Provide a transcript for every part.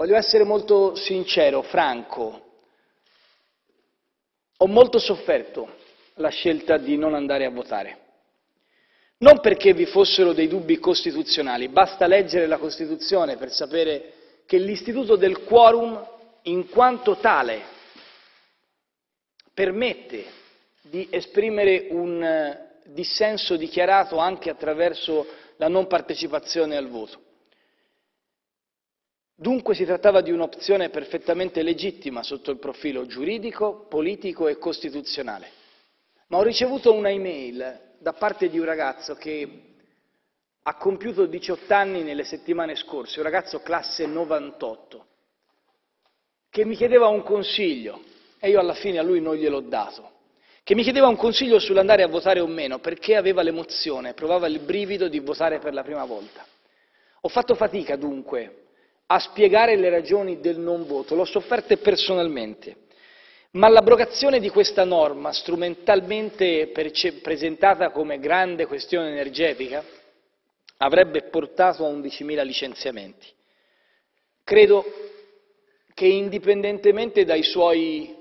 Voglio essere molto sincero, franco. Ho molto sofferto la scelta di non andare a votare. Non perché vi fossero dei dubbi costituzionali, basta leggere la Costituzione per sapere che l'istituto del quorum, in quanto tale, permette di esprimere un eh, dissenso dichiarato anche attraverso la non partecipazione al voto. Dunque si trattava di un'opzione perfettamente legittima sotto il profilo giuridico, politico e costituzionale. Ma ho ricevuto una email da parte di un ragazzo che ha compiuto 18 anni nelle settimane scorse, un ragazzo classe 98, che mi chiedeva un consiglio e io alla fine a lui non gliel'ho dato, che mi chiedeva un consiglio sull'andare a votare o meno perché aveva l'emozione, provava il brivido di votare per la prima volta. Ho fatto fatica dunque a spiegare le ragioni del non voto, l'ho sofferte personalmente, ma l'abrogazione di questa norma, strumentalmente presentata come grande questione energetica, avrebbe portato a 11.000 licenziamenti. Credo che indipendentemente dai suoi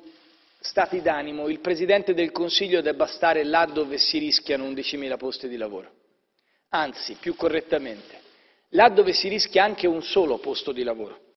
stati d'animo, il Presidente del Consiglio debba stare là dove si rischiano 11.000 posti di lavoro. Anzi, più correttamente, là dove si rischia anche un solo posto di lavoro.